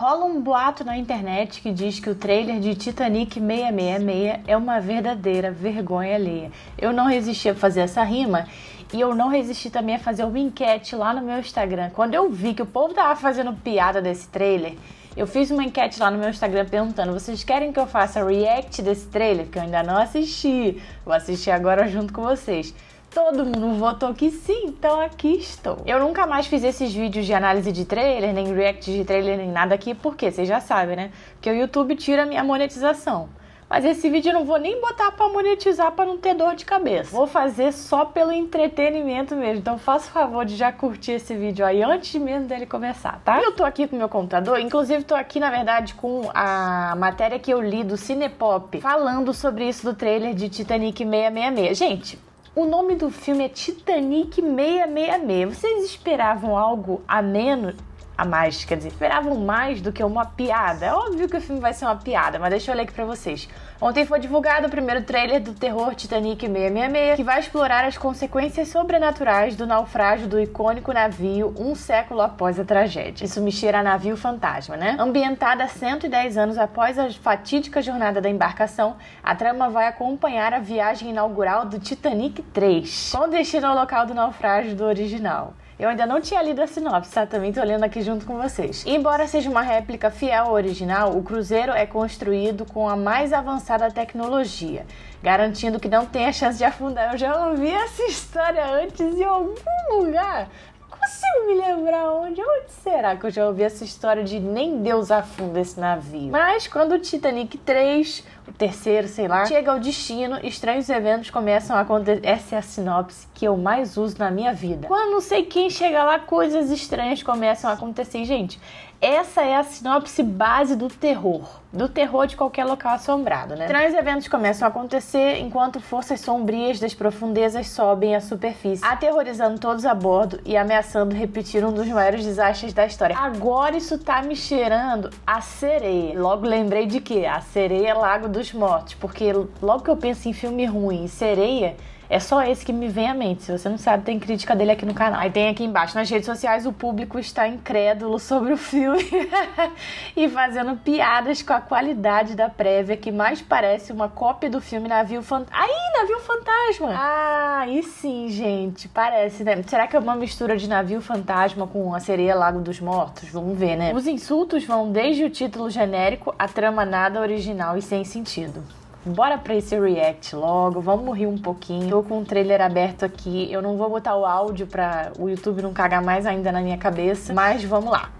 Rola um boato na internet que diz que o trailer de Titanic 666 é uma verdadeira vergonha alheia. Eu não resisti a fazer essa rima e eu não resisti também a fazer uma enquete lá no meu Instagram. Quando eu vi que o povo tava fazendo piada desse trailer, eu fiz uma enquete lá no meu Instagram perguntando: vocês querem que eu faça react desse trailer? Que eu ainda não assisti. Vou assistir agora junto com vocês. Todo mundo votou que sim, então aqui estou. Eu nunca mais fiz esses vídeos de análise de trailer, nem react de trailer, nem nada aqui, porque vocês já sabem, né? Que o YouTube tira a minha monetização. Mas esse vídeo eu não vou nem botar para monetizar para não ter dor de cabeça. Vou fazer só pelo entretenimento mesmo. Então faça o favor de já curtir esse vídeo aí antes mesmo dele começar, tá? Eu tô aqui com o meu computador, inclusive tô aqui na verdade com a matéria que eu li do Cinepop falando sobre isso do trailer de Titanic 666. Gente, o nome do filme é Titanic 666. Vocês esperavam algo a menos? A mais, quer dizer, esperavam mais do que uma piada. É óbvio que o filme vai ser uma piada, mas deixa eu ler aqui pra vocês. Ontem foi divulgado o primeiro trailer do terror Titanic 666, que vai explorar as consequências sobrenaturais do naufrágio do icônico navio um século após a tragédia. Isso me cheira a navio fantasma, né? Ambientada 110 anos após a fatídica jornada da embarcação, a trama vai acompanhar a viagem inaugural do Titanic 3, com destino ao local do naufrágio do original. Eu ainda não tinha lido a sinopse, tá? Também tô lendo aqui junto com vocês. embora seja uma réplica fiel ao original, o cruzeiro é construído com a mais avançada tecnologia, garantindo que não tem a chance de afundar. Eu já ouvi essa história antes em algum lugar consigo me lembrar onde. Onde será que eu já ouvi essa história de nem Deus afunda esse navio? Mas quando o Titanic 3, o terceiro, sei lá, chega ao destino, estranhos eventos começam a acontecer. Essa é a sinopse que eu mais uso na minha vida. Quando não sei quem chega lá, coisas estranhas começam a acontecer. Gente, essa é a sinopse base do terror, do terror de qualquer local assombrado, né? Estranhos eventos começam a acontecer enquanto forças sombrias das profundezas sobem à superfície, aterrorizando todos a bordo e ameaçando repetir um dos maiores desastres da história. Agora isso tá me cheirando a sereia. Logo lembrei de que a sereia é Lago dos Mortos, porque logo que eu penso em filme ruim sereia, é só esse que me vem à mente. Se você não sabe, tem crítica dele aqui no canal. Aí tem aqui embaixo. Nas redes sociais, o público está incrédulo sobre o filme e fazendo piadas com a qualidade da prévia, que mais parece uma cópia do filme Navio Fantasma. Aí, Navio Fantasma! Ah, e sim, gente. Parece, né? Será que é uma mistura de Navio Fantasma com a sereia Lago dos Mortos? Vamos ver, né? Os insultos vão desde o título genérico à trama nada original e sem sentido. Bora pra esse react logo, vamos rir um pouquinho. Tô com o trailer aberto aqui, eu não vou botar o áudio pra o YouTube não cagar mais ainda na minha cabeça, mas vamos lá.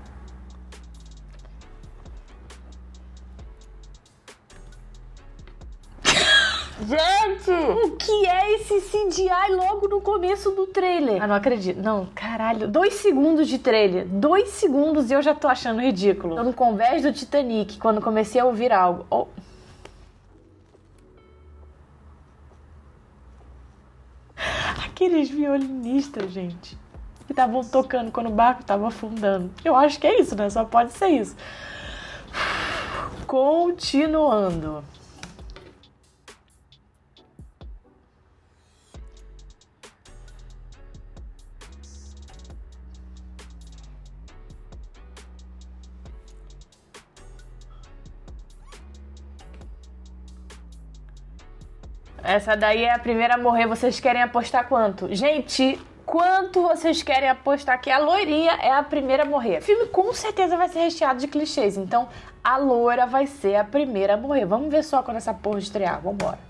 Gente, o que é esse CGI logo no começo do trailer? Ah, não acredito. Não, caralho. Dois segundos de trailer. Dois segundos e eu já tô achando ridículo. Tô no convés do Titanic, quando comecei a ouvir algo. Oh. Aqueles violinistas, gente, que estavam tocando quando o barco estava afundando. Eu acho que é isso, né? Só pode ser isso. Continuando. Essa daí é a primeira a morrer. Vocês querem apostar quanto? Gente, quanto vocês querem apostar que a loirinha é a primeira a morrer? O filme com certeza vai ser recheado de clichês. Então, a loira vai ser a primeira a morrer. Vamos ver só quando essa porra estrear. Vambora.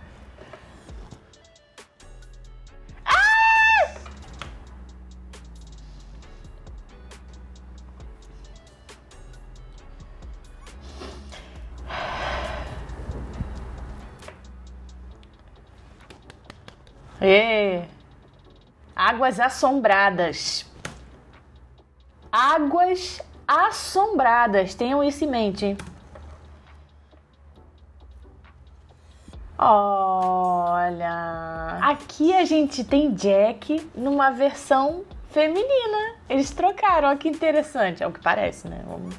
É. Águas assombradas. Águas assombradas. Tenham isso em mente, hein? Olha, aqui a gente tem Jack numa versão feminina. Eles trocaram, olha que interessante. É o que parece, né? Vamos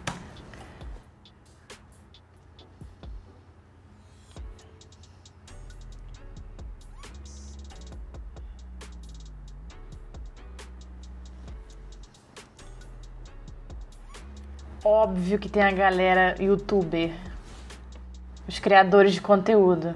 óbvio que tem a galera youtuber, os criadores de conteúdo.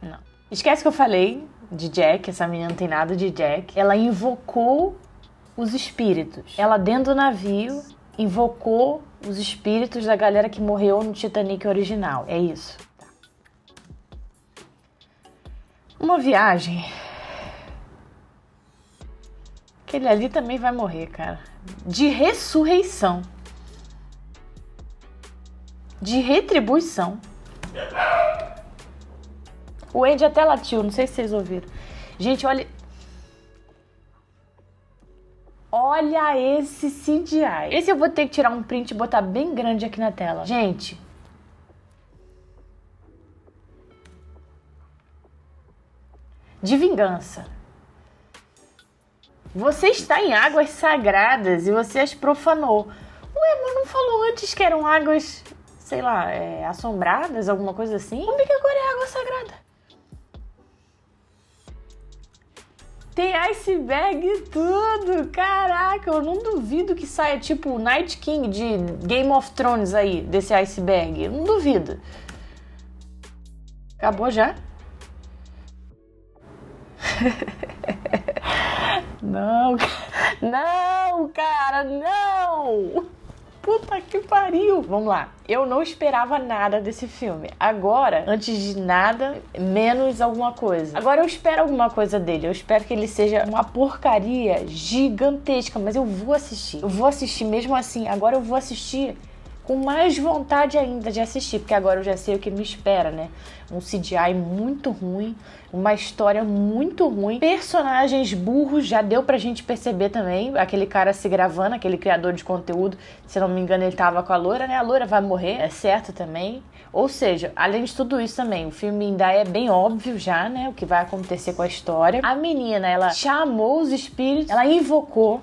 Não. Esquece que eu falei de Jack, essa menina não tem nada de Jack. Ela invocou os espíritos. Ela dentro do navio invocou os espíritos da galera que morreu no Titanic original. É isso. Uma viagem. Aquele ali também vai morrer, cara. De ressurreição. De retribuição. O Andy até latiu, não sei se vocês ouviram. Gente, olha. Olha esse CGI. Esse eu vou ter que tirar um print e botar bem grande aqui na tela. Gente. De vingança. Você está em águas sagradas e você as profanou. Ué, mas não falou antes que eram águas, sei lá, é, assombradas, alguma coisa assim? Como é que agora é água sagrada? Tem iceberg e tudo. Caraca, eu não duvido que saia tipo o Night King de Game of Thrones aí, desse iceberg. Eu não duvido. Acabou já? Não, não, cara, não! Puta que pariu! Vamos lá. Eu não esperava nada desse filme. Agora, antes de nada, menos alguma coisa. Agora eu espero alguma coisa dele. Eu espero que ele seja uma porcaria gigantesca, mas eu vou assistir. Eu vou assistir mesmo assim. Agora eu vou assistir com mais vontade ainda de assistir, porque agora eu já sei o que me espera, né? Um CGI muito ruim, uma história muito ruim, personagens burros, já deu pra gente perceber também, aquele cara se gravando, aquele criador de conteúdo, se não me engano ele tava com a loura, né? A loura vai morrer, é certo também. Ou seja, além de tudo isso também, o filme ainda é bem óbvio já, né? O que vai acontecer com a história. A menina, ela chamou os espíritos, ela invocou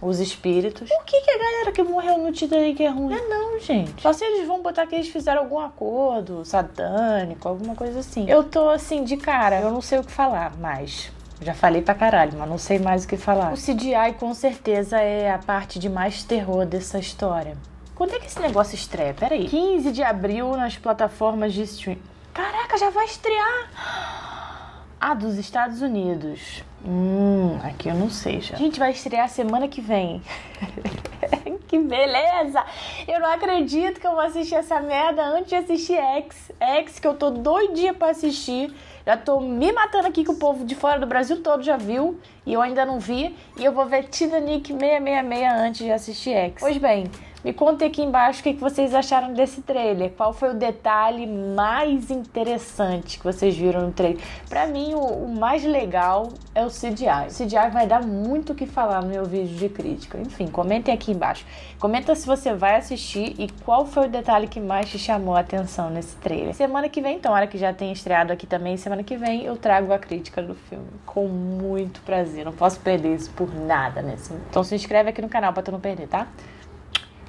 os espíritos. Por que, que a galera que morreu no Titanic é ruim? É não, gente. Só se eles vão botar que eles fizeram algum acordo satânico, alguma coisa assim. Eu tô assim, de cara, eu não sei o que falar mais. Já falei pra caralho, mas não sei mais o que falar. O CGI com certeza é a parte de mais terror dessa história. Quando é que esse negócio estreia? Peraí. 15 de abril nas plataformas de stream. Caraca, já vai estrear! Ah, dos Estados Unidos. Hum, aqui eu não sei já. Gente, vai estrear semana que vem. que beleza! Eu não acredito que eu vou assistir essa merda antes de assistir X. X, que eu tô doidinha pra assistir. Já tô me matando aqui que o povo de fora do Brasil todo já viu e eu ainda não vi. E eu vou ver Titanic 666 antes de assistir X. Pois bem, me contem aqui embaixo o que vocês acharam desse trailer. Qual foi o detalhe mais interessante que vocês viram no trailer? Para mim, o, o, mais legal é o CGI. O CGI vai dar muito o que falar no meu vídeo de crítica. Enfim, comentem aqui embaixo. Comenta se você vai assistir e qual foi o detalhe que mais te chamou a atenção nesse trailer. Semana que vem, então, hora que já tem estreado aqui também, semana que vem eu trago a crítica do filme. Com muito prazer. Não posso perder isso por nada, né? Então se inscreve aqui no canal pra tu não perder, tá?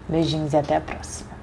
Beijinhos e até a próxima.